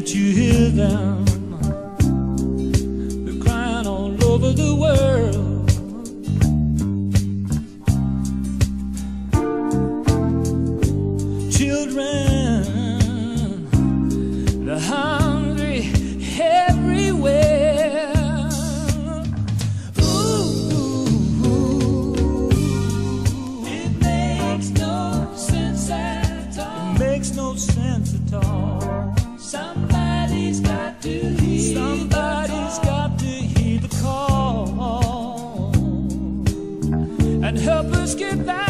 Can't you hear them? They're crying all over the world. Children, the hungry everywhere. Ooh, it makes no sense at all. It makes no sense at all. Somebody's got to heed. The call and help us get back